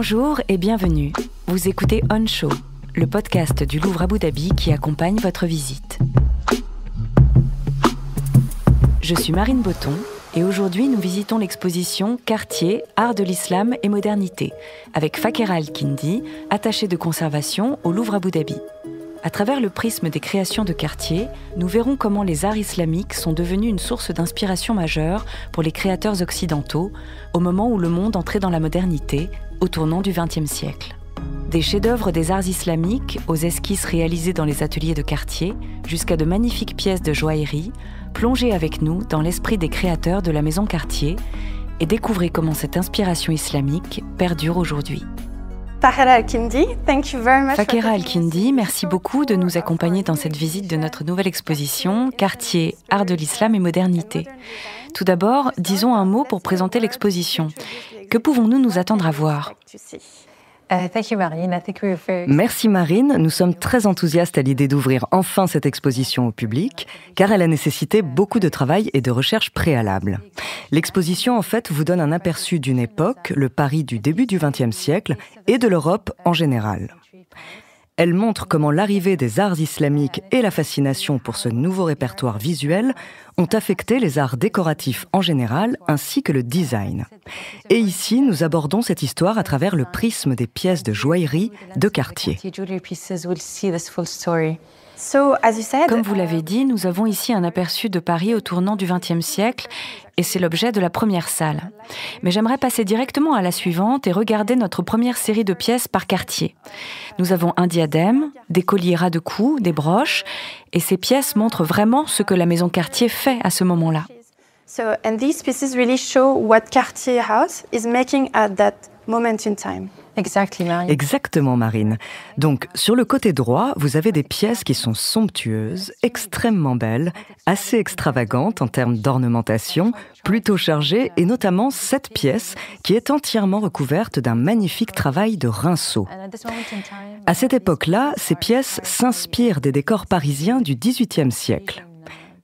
Bonjour et bienvenue. Vous écoutez On Show, le podcast du Louvre Abu Dhabi qui accompagne votre visite. Je suis Marine Botton et aujourd'hui nous visitons l'exposition Quartier, Art de l'Islam et Modernité avec Fakera Al-Kindi, attaché de conservation au Louvre Abu Dhabi. À travers le prisme des créations de quartier, nous verrons comment les arts islamiques sont devenus une source d'inspiration majeure pour les créateurs occidentaux au moment où le monde entrait dans la modernité, au tournant du XXe siècle. Des chefs-d'œuvre des arts islamiques aux esquisses réalisées dans les ateliers de quartier, jusqu'à de magnifiques pièces de joaillerie, plongez avec nous dans l'esprit des créateurs de la maison quartier et découvrez comment cette inspiration islamique perdure aujourd'hui. Fakera Al-Kindi, thank you very much. Fakera Al-Kindi, merci beaucoup de nous accompagner dans cette visite de notre nouvelle exposition Quartier, Art de l'Islam et Modernité. Tout d'abord, disons un mot pour présenter l'exposition. Que pouvons-nous nous attendre à voir Merci Marine, nous sommes très enthousiastes à l'idée d'ouvrir enfin cette exposition au public, car elle a nécessité beaucoup de travail et de recherche préalables. L'exposition en fait vous donne un aperçu d'une époque, le Paris du début du XXe siècle, et de l'Europe en général. Elle montre comment l'arrivée des arts islamiques et la fascination pour ce nouveau répertoire visuel ont affecté les arts décoratifs en général ainsi que le design. Et ici, nous abordons cette histoire à travers le prisme des pièces de joaillerie de quartier. Comme vous l'avez dit, nous avons ici un aperçu de Paris au tournant du XXe siècle et c'est l'objet de la première salle. Mais j'aimerais passer directement à la suivante et regarder notre première série de pièces par quartier. Nous avons un diadème, des colliers ras de cou, des broches et ces pièces montrent vraiment ce que la maison Cartier fait à ce moment-là. So, and these pieces really show what Cartier House is making at that moment in time. Exactement, Marine. Donc, sur le côté droit, vous avez des pièces qui sont somptueuses, extrêmement belles, assez extravagantes en termes d'ornementation, plutôt chargées, et notamment cette pièce qui est entièrement recouverte d'un magnifique travail de rinceau. À cette époque-là, ces pièces s'inspirent des décors parisiens du XVIIIe siècle.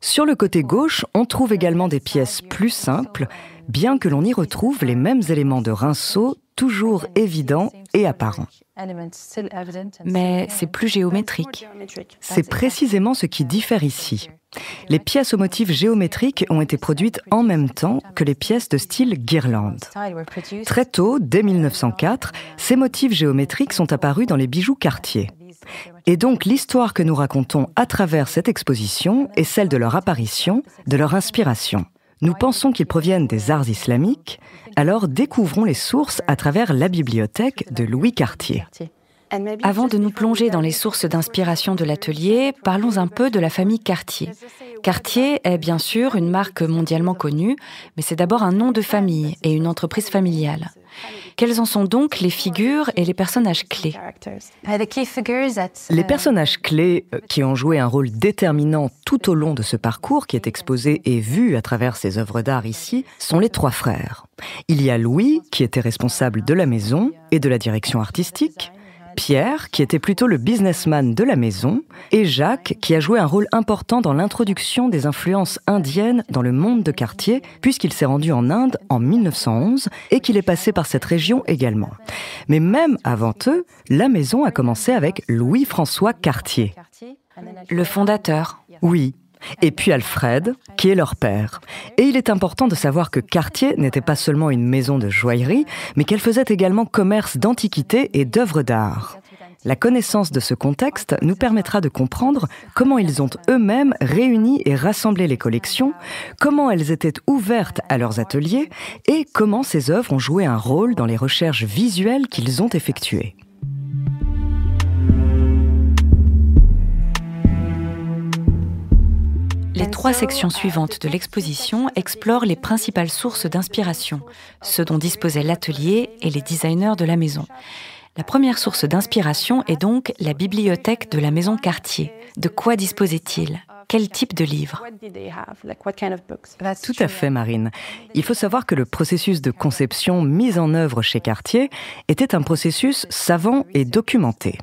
Sur le côté gauche, on trouve également des pièces plus simples, bien que l'on y retrouve les mêmes éléments de rinceau toujours évidents et apparents. Mais c'est plus géométrique. C'est précisément ce qui diffère ici. Les pièces aux motifs géométriques ont été produites en même temps que les pièces de style guirlande. Très tôt, dès 1904, ces motifs géométriques sont apparus dans les bijoux Cartier. Et donc l'histoire que nous racontons à travers cette exposition est celle de leur apparition, de leur inspiration. Nous pensons qu'ils proviennent des arts islamiques, alors découvrons les sources à travers la bibliothèque de Louis Cartier. Avant de nous plonger dans les sources d'inspiration de l'atelier, parlons un peu de la famille Cartier. Cartier est bien sûr une marque mondialement connue, mais c'est d'abord un nom de famille et une entreprise familiale. Quelles en sont donc les figures et les personnages clés Les personnages clés euh, qui ont joué un rôle déterminant tout au long de ce parcours qui est exposé et vu à travers ces œuvres d'art ici sont les trois frères. Il y a Louis, qui était responsable de la maison et de la direction artistique, Pierre, qui était plutôt le businessman de la maison, et Jacques, qui a joué un rôle important dans l'introduction des influences indiennes dans le monde de quartier, puisqu'il s'est rendu en Inde en 1911 et qu'il est passé par cette région également. Mais même avant eux, la maison a commencé avec Louis-François Cartier. Le fondateur. Oui, et puis Alfred, qui est leur père. Et il est important de savoir que Cartier n'était pas seulement une maison de joaillerie, mais qu'elle faisait également commerce d'antiquités et d'œuvres d'art. La connaissance de ce contexte nous permettra de comprendre comment ils ont eux-mêmes réuni et rassemblé les collections, comment elles étaient ouvertes à leurs ateliers et comment ces œuvres ont joué un rôle dans les recherches visuelles qu'ils ont effectuées. Les trois sections suivantes de l'exposition explorent les principales sources d'inspiration, ce dont disposaient l'atelier et les designers de la maison. La première source d'inspiration est donc la bibliothèque de la maison Cartier. De quoi disposait-il? Quel type de livres Tout à fait, Marine. Il faut savoir que le processus de conception mis en œuvre chez Cartier était un processus savant et documenté.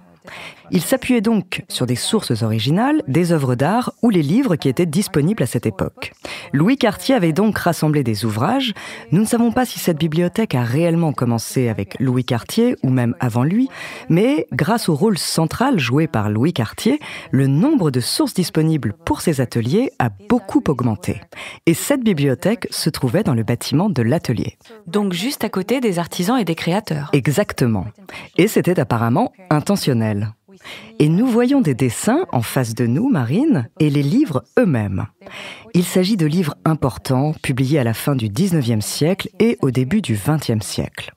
Il s'appuyait donc sur des sources originales, des œuvres d'art ou les livres qui étaient disponibles à cette époque. Louis Cartier avait donc rassemblé des ouvrages. Nous ne savons pas si cette bibliothèque a réellement commencé avec Louis Cartier ou même avant lui, mais grâce au rôle central joué par Louis Cartier, le nombre de sources disponibles pour ses ateliers a beaucoup augmenté. Et cette bibliothèque se trouvait dans le bâtiment de l'atelier. Donc juste à côté des artisans et des créateurs. Exactement. Et c'était apparemment intentionnel. Et nous voyons des dessins en face de nous, Marine, et les livres eux-mêmes. Il s'agit de livres importants, publiés à la fin du 19e siècle et au début du 20e siècle.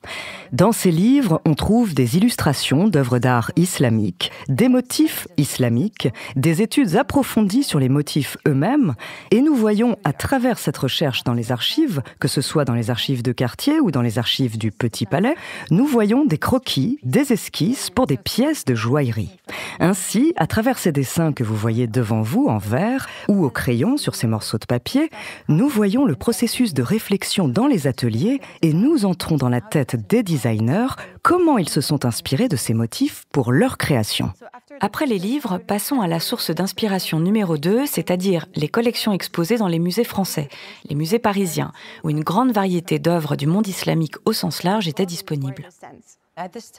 Dans ces livres, on trouve des illustrations d'œuvres d'art islamiques, des motifs islamiques, des études approfondies sur les motifs eux-mêmes, et nous voyons à travers cette recherche dans les archives, que ce soit dans les archives de quartier ou dans les archives du Petit Palais, nous voyons des croquis, des esquisses pour des pièces de joaillerie. Ainsi, à travers ces dessins que vous voyez devant vous en verre ou au crayon sur ces morceaux de papier, nous voyons le processus de réflexion dans les ateliers et nous entrons dans la tête des designers comment ils se sont inspirés de ces motifs pour leur création. Après les livres, passons à la source d'inspiration numéro 2, c'est-à-dire les collections exposées dans les musées français, les musées parisiens, où une grande variété d'œuvres du monde islamique au sens large était disponible.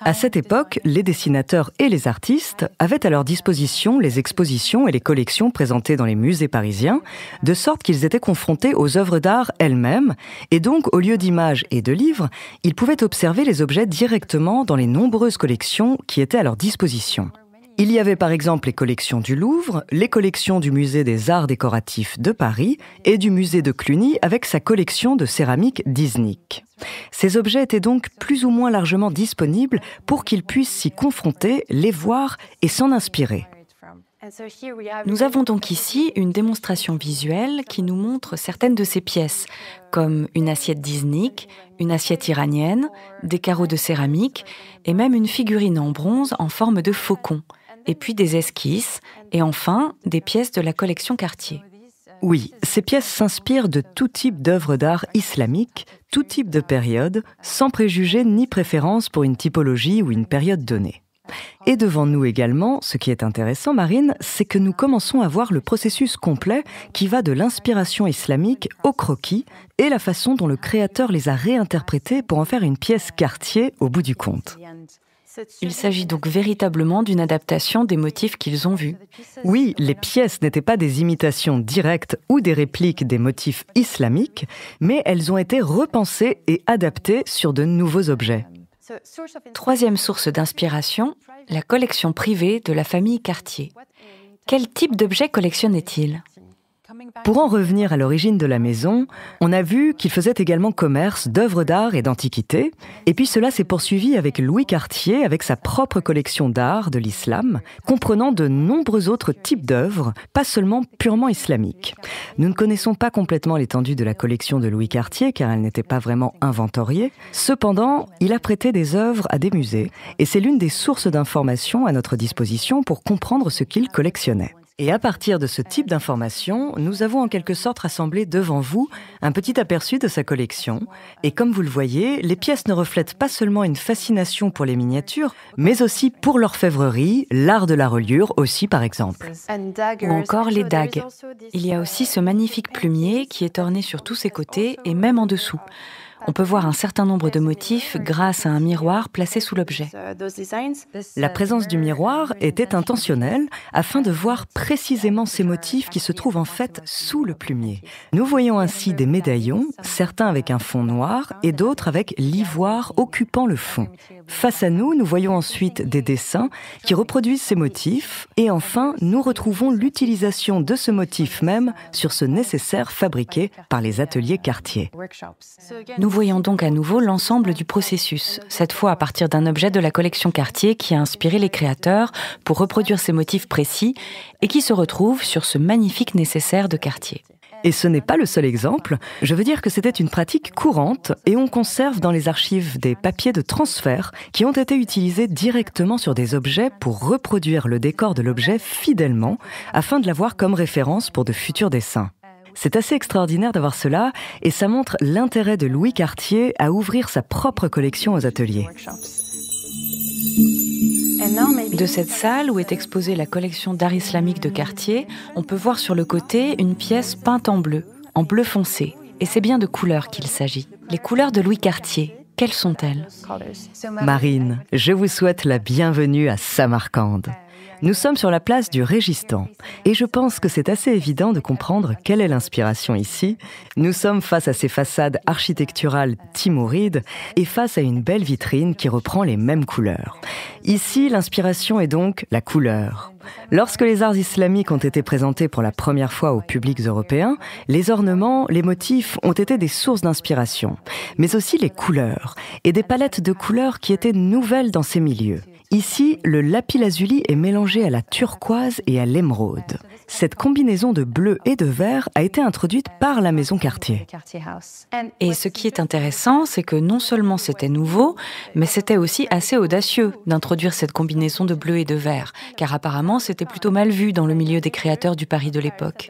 À cette époque, les dessinateurs et les artistes avaient à leur disposition les expositions et les collections présentées dans les musées parisiens, de sorte qu'ils étaient confrontés aux œuvres d'art elles-mêmes, et donc au lieu d'images et de livres, ils pouvaient observer les objets directement dans les nombreuses collections qui étaient à leur disposition. Il y avait par exemple les collections du Louvre, les collections du musée des arts décoratifs de Paris et du musée de Cluny avec sa collection de céramique Disney. Ces objets étaient donc plus ou moins largement disponibles pour qu'ils puissent s'y confronter, les voir et s'en inspirer. Nous avons donc ici une démonstration visuelle qui nous montre certaines de ces pièces, comme une assiette Disney, une assiette iranienne, des carreaux de céramique et même une figurine en bronze en forme de faucon et puis des esquisses, et enfin des pièces de la collection Cartier. Oui, ces pièces s'inspirent de tout type d'œuvres d'art islamiques, tout type de période, sans préjugés ni préférence pour une typologie ou une période donnée. Et devant nous également, ce qui est intéressant, Marine, c'est que nous commençons à voir le processus complet qui va de l'inspiration islamique au croquis et la façon dont le créateur les a réinterprétés pour en faire une pièce quartier au bout du compte. Il s'agit donc véritablement d'une adaptation des motifs qu'ils ont vus. Oui, les pièces n'étaient pas des imitations directes ou des répliques des motifs islamiques, mais elles ont été repensées et adaptées sur de nouveaux objets. Troisième source d'inspiration, la collection privée de la famille Cartier. Quel type d'objets collectionnait-il pour en revenir à l'origine de la maison, on a vu qu'il faisait également commerce d'œuvres d'art et d'antiquités, et puis cela s'est poursuivi avec Louis Cartier avec sa propre collection d'art de l'islam, comprenant de nombreux autres types d'œuvres, pas seulement purement islamiques. Nous ne connaissons pas complètement l'étendue de la collection de Louis Cartier car elle n'était pas vraiment inventoriée. Cependant, il a prêté des œuvres à des musées, et c'est l'une des sources d'informations à notre disposition pour comprendre ce qu'il collectionnait. Et à partir de ce type d'informations, nous avons en quelque sorte rassemblé devant vous un petit aperçu de sa collection. Et comme vous le voyez, les pièces ne reflètent pas seulement une fascination pour les miniatures, mais aussi pour l'orfèvrerie, l'art de la reliure aussi par exemple. Ou encore les dagues. Il y a aussi ce magnifique plumier qui est orné sur tous ses côtés et même en dessous on peut voir un certain nombre de motifs grâce à un miroir placé sous l'objet. La présence du miroir était intentionnelle afin de voir précisément ces motifs qui se trouvent en fait sous le plumier. Nous voyons ainsi des médaillons, certains avec un fond noir et d'autres avec l'ivoire occupant le fond. Face à nous, nous voyons ensuite des dessins qui reproduisent ces motifs et enfin, nous retrouvons l'utilisation de ce motif même sur ce nécessaire fabriqué par les ateliers quartiers. Nous voyons donc à nouveau l'ensemble du processus, cette fois à partir d'un objet de la collection Cartier qui a inspiré les créateurs pour reproduire ces motifs précis et qui se retrouve sur ce magnifique nécessaire de Cartier. Et ce n'est pas le seul exemple. Je veux dire que c'était une pratique courante et on conserve dans les archives des papiers de transfert qui ont été utilisés directement sur des objets pour reproduire le décor de l'objet fidèlement afin de l'avoir comme référence pour de futurs dessins. C'est assez extraordinaire d'avoir cela et ça montre l'intérêt de Louis Cartier à ouvrir sa propre collection aux ateliers. De cette salle où est exposée la collection d'art islamique de Cartier, on peut voir sur le côté une pièce peinte en bleu, en bleu foncé. Et c'est bien de couleurs qu'il s'agit. Les couleurs de Louis Cartier, quelles sont-elles? Marine, je vous souhaite la bienvenue à Samarcande. Nous sommes sur la place du Régistan et je pense que c'est assez évident de comprendre quelle est l'inspiration ici. Nous sommes face à ces façades architecturales timourides et face à une belle vitrine qui reprend les mêmes couleurs. Ici, l'inspiration est donc la couleur. Lorsque les arts islamiques ont été présentés pour la première fois aux publics européens, les ornements, les motifs ont été des sources d'inspiration, mais aussi les couleurs, et des palettes de couleurs qui étaient nouvelles dans ces milieux. Ici, le lapis-lazuli est mélangé à la turquoise et à l'émeraude. Cette combinaison de bleu et de vert a été introduite par la maison Cartier. Et ce qui est intéressant, c'est que non seulement c'était nouveau, mais c'était aussi assez audacieux d'introduire cette combinaison de bleu et de vert, car apparemment c'était plutôt mal vu dans le milieu des créateurs du Paris de l'époque.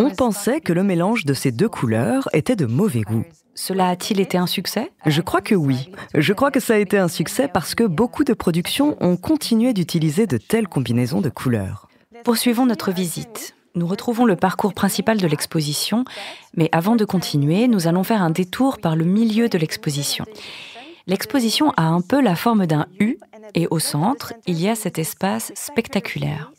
On pensait que le mélange de ces deux couleurs était de mauvais goût. Cela a-t-il été un succès? Je crois que oui. Je crois que ça a été un succès parce que beaucoup de productions ont continué d'utiliser de telles combinaisons de couleurs. Poursuivons notre visite. Nous retrouvons le parcours principal de l'exposition, mais avant de continuer, nous allons faire un détour par le milieu de l'exposition. L'exposition a un peu la forme d'un U et au centre, il y a cet espace spectaculaire.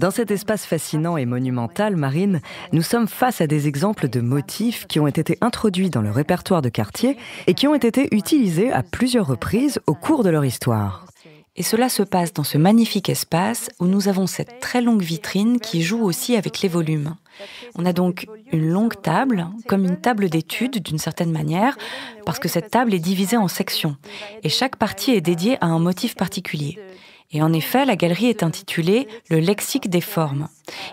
Dans cet espace fascinant et monumental, Marine, nous sommes face à des exemples de motifs qui ont été introduits dans le répertoire de quartier et qui ont été utilisés à plusieurs reprises au cours de leur histoire. Et cela se passe dans ce magnifique espace où nous avons cette très longue vitrine qui joue aussi avec les volumes. On a donc une longue table, comme une table d'études d'une certaine manière, parce que cette table est divisée en sections, et chaque partie est dédiée à un motif particulier. Et en effet, la galerie est intitulée Le lexique des formes.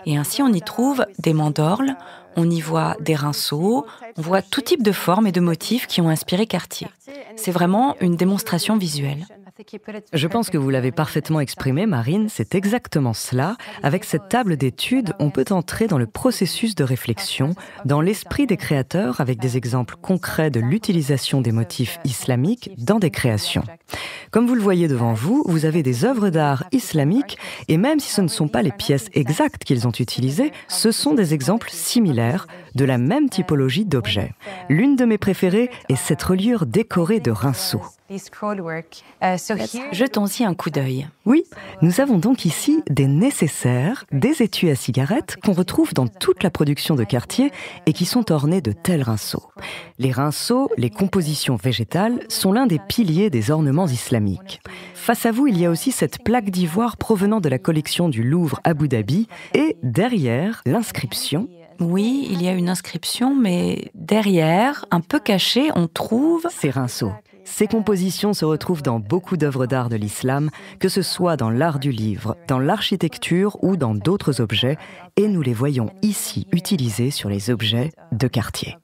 Et ainsi, on y trouve des mandorles, on y voit des rinceaux, on voit tout type de formes et de motifs qui ont inspiré Cartier. C'est vraiment une démonstration visuelle. Je pense que vous l'avez parfaitement exprimé, Marine, c'est exactement cela. Avec cette table d'études, on peut entrer dans le processus de réflexion, dans l'esprit des créateurs, avec des exemples concrets de l'utilisation des motifs islamiques dans des créations. Comme vous le voyez devant vous, vous avez des œuvres d'art islamiques, et même si ce ne sont pas les pièces exactes qu'ils ont utilisées, ce sont des exemples similaires de la même typologie d'objets. L'une de mes préférées est cette reliure décorée de rinceaux. Jetons-y un coup d'œil. Oui, nous avons donc ici des nécessaires, des étuis à cigarettes qu'on retrouve dans toute la production de quartier et qui sont ornés de tels rinceaux. Les rinceaux, les compositions végétales, sont l'un des piliers des ornements islamiques. Face à vous, il y a aussi cette plaque d'ivoire provenant de la collection du Louvre Abu Dhabi et derrière l'inscription oui, il y a une inscription, mais derrière, un peu caché, on trouve... Ces rinceaux. Ces compositions se retrouvent dans beaucoup d'œuvres d'art de l'islam, que ce soit dans l'art du livre, dans l'architecture ou dans d'autres objets, et nous les voyons ici utilisés sur les objets de quartier.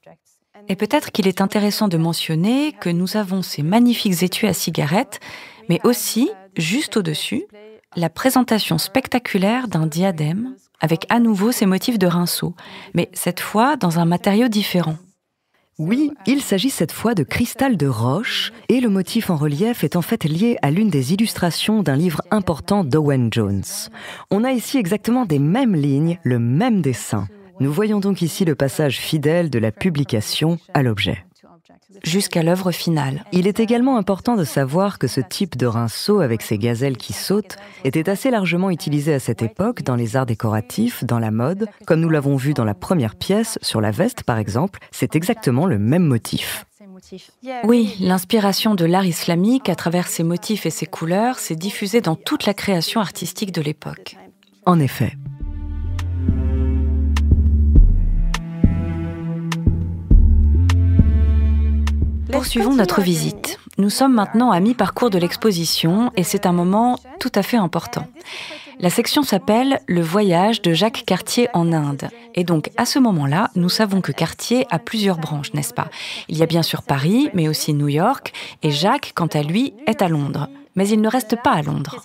Et peut-être qu'il est intéressant de mentionner que nous avons ces magnifiques étuis à cigarettes, mais aussi, juste au-dessus, la présentation spectaculaire d'un diadème avec à nouveau ces motifs de rinceaux, mais cette fois dans un matériau différent. Oui, il s'agit cette fois de cristal de roche, et le motif en relief est en fait lié à l'une des illustrations d'un livre important d'Owen Jones. On a ici exactement des mêmes lignes, le même dessin. Nous voyons donc ici le passage fidèle de la publication à l'objet jusqu'à l'œuvre finale. Il est également important de savoir que ce type de rinceau avec ses gazelles qui sautent était assez largement utilisé à cette époque dans les arts décoratifs, dans la mode, comme nous l'avons vu dans la première pièce, sur la veste par exemple, c'est exactement le même motif. Oui, l'inspiration de l'art islamique à travers ses motifs et ses couleurs s'est diffusée dans toute la création artistique de l'époque. En effet. Poursuivons notre visite. Nous sommes maintenant à mi-parcours de l'exposition et c'est un moment tout à fait important. La section s'appelle Le voyage de Jacques Cartier en Inde. Et donc, à ce moment-là, nous savons que Cartier a plusieurs branches, n'est-ce pas? Il y a bien sûr Paris, mais aussi New York, et Jacques, quant à lui, est à Londres. Mais il ne reste pas à Londres.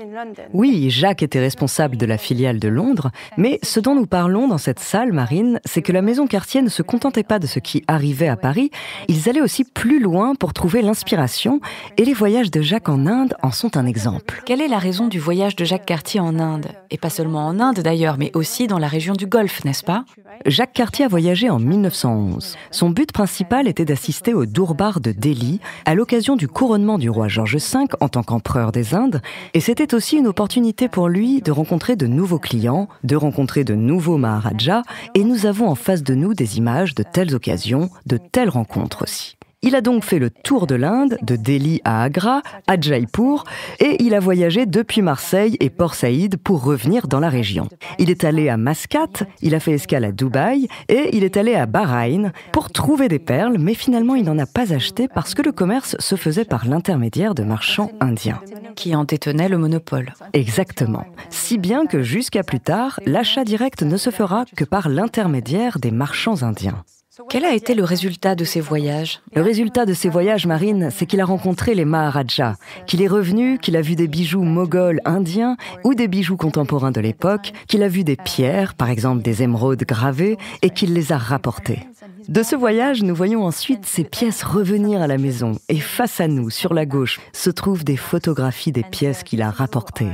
Oui, Jacques était responsable de la filiale de Londres, mais ce dont nous parlons dans cette salle, Marine, c'est que la maison Cartier ne se contentait pas de ce qui arrivait à Paris, ils allaient aussi plus loin pour trouver l'inspiration, et les voyages de Jacques en Inde en sont un exemple. Quelle est la raison du voyage de Jacques Cartier en Inde? Et pas seulement en Inde d'ailleurs, mais aussi dans la région du Golfe, n'est-ce pas? Jacques Cartier a voyagé en 1911. Son but principal était d'assister au Durbar de Delhi à l'occasion du couronnement du roi George V en tant qu'empereur des Indes, et c'était aussi une opportunité pour lui de rencontrer de nouveaux clients, de rencontrer de nouveaux Maharajas, et nous avons en face de nous des images de telles occasions, de telles rencontres aussi. Il a donc fait le tour de l'Inde, de Delhi à Agra, à Jaipur, et il a voyagé depuis Marseille et Port Saïd pour revenir dans la région. Il est allé à Mascate, il a fait escale à Dubaï, et il est allé à Bahreïn pour trouver des perles, mais finalement il n'en a pas acheté parce que le commerce se faisait par l'intermédiaire de marchands indiens. Qui en détenaient le monopole. Exactement. Si bien que jusqu'à plus tard, l'achat direct ne se fera que par l'intermédiaire des marchands indiens. Quel a été le résultat de ces voyages? Le résultat de ces voyages, Marine, c'est qu'il a rencontré les Maharajas, qu'il est revenu, qu'il a vu des bijoux moghols indiens ou des bijoux contemporains de l'époque, qu'il a vu des pierres, par exemple des émeraudes gravées, et qu'il les a rapportées. De ce voyage, nous voyons ensuite ces pièces revenir à la maison, et face à nous, sur la gauche, se trouvent des photographies des pièces qu'il a rapportées.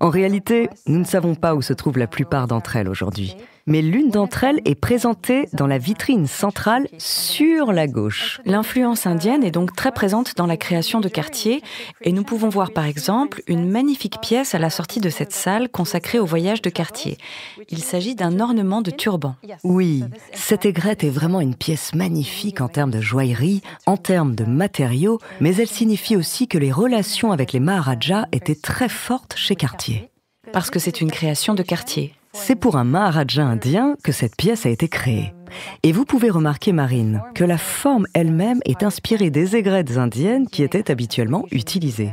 En réalité, nous ne savons pas où se trouvent la plupart d'entre elles aujourd'hui mais l'une d'entre elles est présentée dans la vitrine centrale sur la gauche. L'influence indienne est donc très présente dans la création de quartiers et nous pouvons voir par exemple une magnifique pièce à la sortie de cette salle consacrée au voyage de quartier. Il s'agit d'un ornement de turban. Oui, cette aigrette est vraiment une pièce magnifique en termes de joaillerie, en termes de matériaux, mais elle signifie aussi que les relations avec les Maharajas étaient très fortes chez Cartier. Parce que c'est une création de quartier. C'est pour un Maharaja indien que cette pièce a été créée. Et vous pouvez remarquer, Marine, que la forme elle-même est inspirée des aigrettes indiennes qui étaient habituellement utilisées.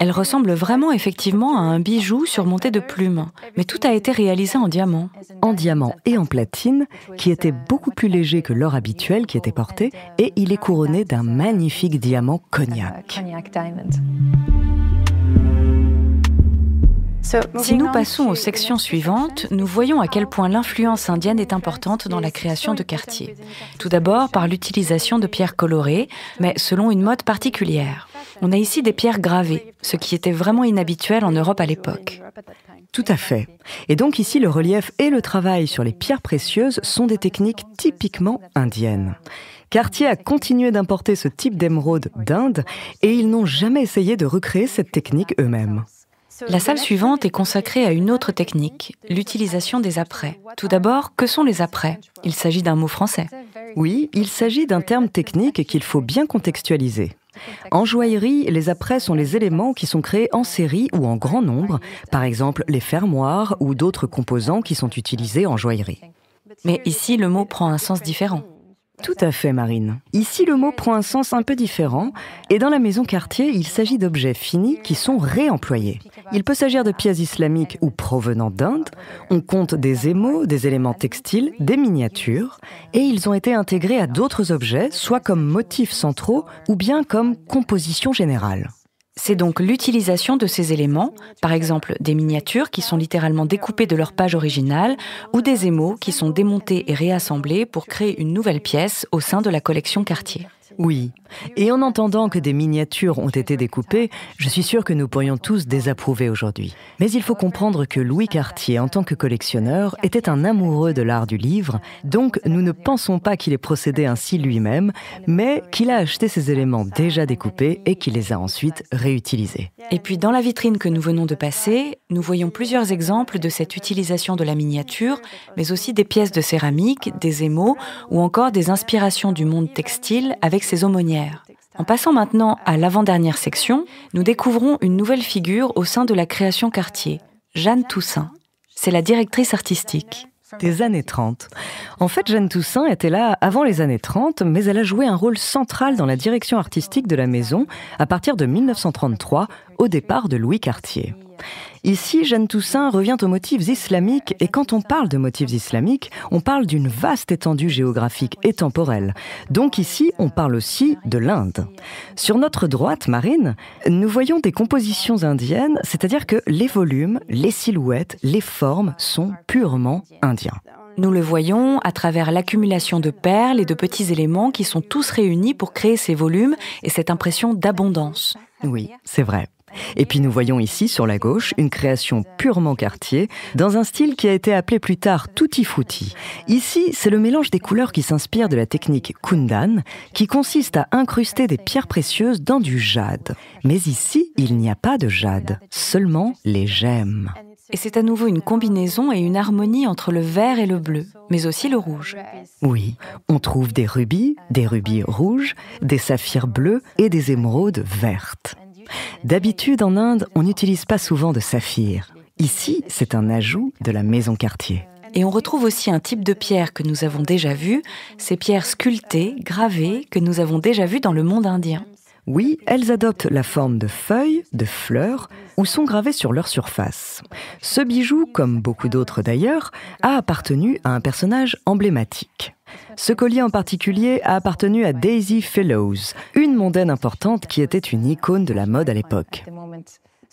Elle ressemble vraiment effectivement à un bijou surmonté de plumes, mais tout a été réalisé en diamant. En diamant et en platine, qui était beaucoup plus léger que l'or habituel qui était porté, et il est couronné d'un magnifique diamant cognac. Si nous passons aux sections suivantes, nous voyons à quel point l'influence indienne est importante dans la création de quartiers. Tout d'abord par l'utilisation de pierres colorées, mais selon une mode particulière. On a ici des pierres gravées, ce qui était vraiment inhabituel en Europe à l'époque. Tout à fait. Et donc ici, le relief et le travail sur les pierres précieuses sont des techniques typiquement indiennes. Cartier a continué d'importer ce type d'émeraude d'Inde et ils n'ont jamais essayé de recréer cette technique eux-mêmes. La salle suivante est consacrée à une autre technique, l'utilisation des apprêts. Tout d'abord, que sont les apprêts? Il s'agit d'un mot français. Oui, il s'agit d'un terme technique qu'il faut bien contextualiser. En joaillerie, les apprêts sont les éléments qui sont créés en série ou en grand nombre, par exemple les fermoirs ou d'autres composants qui sont utilisés en joaillerie. Mais ici, le mot prend un sens différent. Tout à fait, Marine. Ici, le mot prend un sens un peu différent, et dans la maison quartier, il s'agit d'objets finis qui sont réemployés. Il peut s'agir de pièces islamiques ou provenant d'Inde. On compte des émaux, des éléments textiles, des miniatures, et ils ont été intégrés à d'autres objets, soit comme motifs centraux ou bien comme composition générale. C'est donc l'utilisation de ces éléments, par exemple des miniatures qui sont littéralement découpées de leur page originale, ou des émaux qui sont démontés et réassemblés pour créer une nouvelle pièce au sein de la collection Cartier. Oui. Et en entendant que des miniatures ont été découpées, je suis sûr que nous pourrions tous désapprouver aujourd'hui. Mais il faut comprendre que Louis Cartier, en tant que collectionneur, était un amoureux de l'art du livre, donc nous ne pensons pas qu'il ait procédé ainsi lui-même, mais qu'il a acheté ces éléments déjà découpés et qu'il les a ensuite réutilisés. Et puis dans la vitrine que nous venons de passer, nous voyons plusieurs exemples de cette utilisation de la miniature, mais aussi des pièces de céramique, des émaux ou encore des inspirations du monde textile avec aumônières. En passant maintenant à l'avant-dernière section, nous découvrons une nouvelle figure au sein de la création Cartier, Jeanne Toussaint. C'est la directrice artistique. Des années 30. En fait, Jeanne Toussaint était là avant les années 30, mais elle a joué un rôle central dans la direction artistique de la maison à partir de 1933, au départ de Louis Cartier. Ici, Jeanne Toussaint revient aux motifs islamiques et quand on parle de motifs islamiques, on parle d'une vaste étendue géographique et temporelle. Donc ici, on parle aussi de l'Inde. Sur notre droite, Marine, nous voyons des compositions indiennes, c'est-à-dire que les volumes, les silhouettes, les formes sont purement indiens. Nous le voyons à travers l'accumulation de perles et de petits éléments qui sont tous réunis pour créer ces volumes et cette impression d'abondance. Oui, c'est vrai. Et puis nous voyons ici sur la gauche une création purement quartier dans un style qui a été appelé plus tard tutti frutti. Ici, c'est le mélange des couleurs qui s'inspire de la technique kundan qui consiste à incruster des pierres précieuses dans du jade. Mais ici, il n'y a pas de jade, seulement les gemmes. Et c'est à nouveau une combinaison et une harmonie entre le vert et le bleu, mais aussi le rouge. Oui, on trouve des rubis, des rubis rouges, des saphirs bleus et des émeraudes vertes. D'habitude, en Inde, on n'utilise pas souvent de saphir. Ici, c'est un ajout de la maison quartier. Et on retrouve aussi un type de pierre que nous avons déjà vu, ces pierres sculptées, gravées, que nous avons déjà vues dans le monde indien. Oui, elles adoptent la forme de feuilles, de fleurs, ou sont gravées sur leur surface. Ce bijou, comme beaucoup d'autres d'ailleurs, a appartenu à un personnage emblématique. Ce collier en particulier a appartenu à Daisy Fellows, une mondaine importante qui était une icône de la mode à l'époque.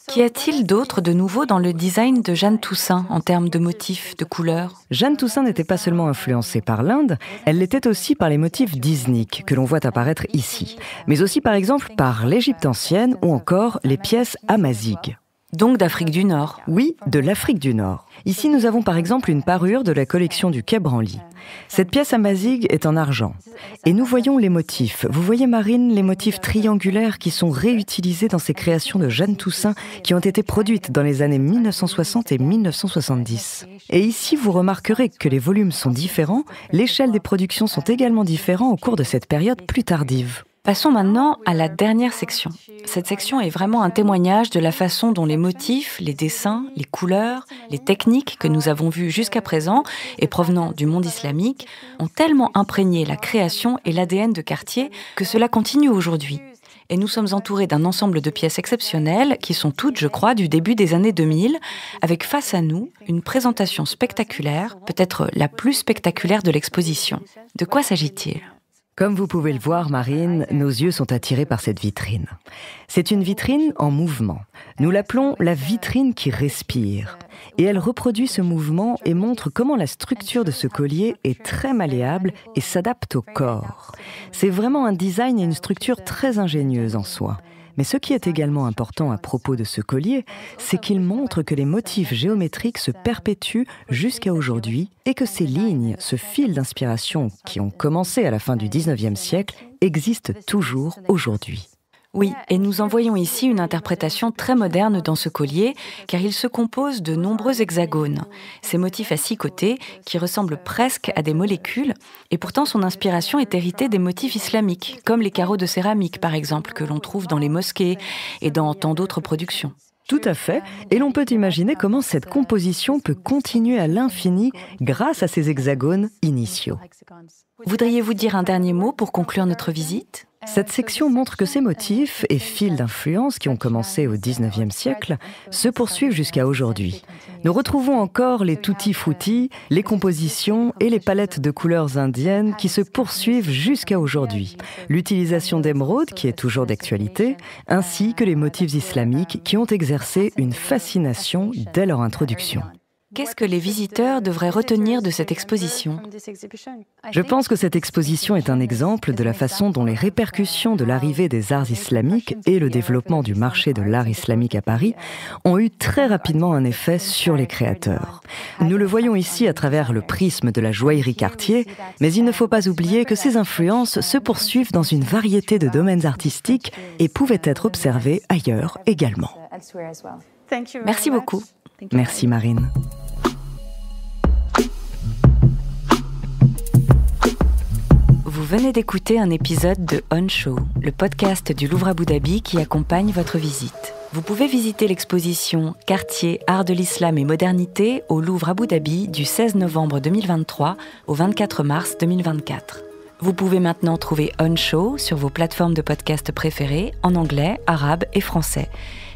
Qu'y a-t-il d'autre de nouveau dans le design de Jeanne Toussaint en termes de motifs, de couleurs? Jeanne Toussaint n'était pas seulement influencée par l'Inde, elle l'était aussi par les motifs Disney que l'on voit apparaître ici, mais aussi par exemple par l'Égypte ancienne ou encore les pièces amazighes. Donc d'Afrique du Nord Oui, de l'Afrique du Nord. Ici, nous avons par exemple une parure de la collection du Quai Branly. Cette pièce amazigh est en argent. Et nous voyons les motifs. Vous voyez, Marine, les motifs triangulaires qui sont réutilisés dans ces créations de Jeanne Toussaint qui ont été produites dans les années 1960 et 1970. Et ici, vous remarquerez que les volumes sont différents, l'échelle des productions sont également différentes au cours de cette période plus tardive. Passons maintenant à la dernière section. Cette section est vraiment un témoignage de la façon dont les motifs, les dessins, les couleurs, les techniques que nous avons vues jusqu'à présent et provenant du monde islamique ont tellement imprégné la création et l'ADN de Cartier que cela continue aujourd'hui. Et nous sommes entourés d'un ensemble de pièces exceptionnelles qui sont toutes, je crois, du début des années 2000, avec face à nous une présentation spectaculaire, peut-être la plus spectaculaire de l'exposition. De quoi s'agit-il? Comme vous pouvez le voir, Marine, nos yeux sont attirés par cette vitrine. C'est une vitrine en mouvement. Nous l'appelons la vitrine qui respire. Et elle reproduit ce mouvement et montre comment la structure de ce collier est très malléable et s'adapte au corps. C'est vraiment un design et une structure très ingénieuse en soi. Mais ce qui est également important à propos de ce collier, c'est qu'il montre que les motifs géométriques se perpétuent jusqu'à aujourd'hui et que ces lignes, ce fil d'inspiration qui ont commencé à la fin du 19e siècle, existent toujours aujourd'hui. Oui, et nous en voyons ici une interprétation très moderne dans ce collier, car il se compose de nombreux hexagones. Ces motifs à six côtés, qui ressemblent presque à des molécules, et pourtant son inspiration est héritée des motifs islamiques, comme les carreaux de céramique par exemple, que l'on trouve dans les mosquées et dans tant d'autres productions. Tout à fait, et l'on peut imaginer comment cette composition peut continuer à l'infini grâce à ces hexagones initiaux. Voudriez-vous dire un dernier mot pour conclure notre visite? Cette section montre que ces motifs et fils d'influence qui ont commencé au XIXe siècle se poursuivent jusqu'à aujourd'hui. Nous retrouvons encore les tutti frutti, les compositions et les palettes de couleurs indiennes qui se poursuivent jusqu'à aujourd'hui. L'utilisation d'émeraude qui est toujours d'actualité, ainsi que les motifs islamiques qui ont exercé une fascination dès leur introduction. Qu'est-ce que les visiteurs devraient retenir de cette exposition? Je pense que cette exposition est un exemple de la façon dont les répercussions de l'arrivée des arts islamiques et le développement du marché de l'art islamique à Paris ont eu très rapidement un effet sur les créateurs. Nous le voyons ici à travers le prisme de la joaillerie Cartier, mais il ne faut pas oublier que ces influences se poursuivent dans une variété de domaines artistiques et pouvaient être observées ailleurs également. Merci beaucoup. Merci Marine. Vous venez d'écouter un épisode de On Show, le podcast du Louvre Abu Dhabi qui accompagne votre visite. Vous pouvez visiter l'exposition Quartier Art de l'Islam et Modernité au Louvre Abu Dhabi du 16 novembre 2023 au 24 mars 2024. Vous pouvez maintenant trouver On Show sur vos plateformes de podcast préférées en anglais, arabe et français.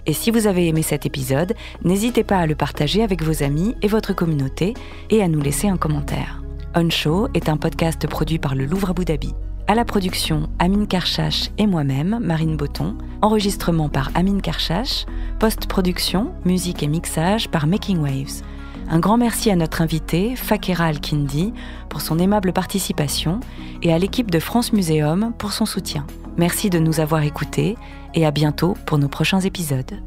Et si vous avez aimé cet épisode, n'hésitez pas à le partager avec vos amis et votre communauté et à nous laisser un commentaire. On Show est un podcast produit par le Louvre Abu Dhabi. À la production, Amine Karchash et moi-même, Marine Botton. Enregistrement par Amine Karchash. Post-production, musique et mixage par Making Waves. Un grand merci à notre invité, Fakera Al-Kindi, pour son aimable participation et à l'équipe de France Muséum pour son soutien. Merci de nous avoir écoutés et à bientôt pour nos prochains épisodes.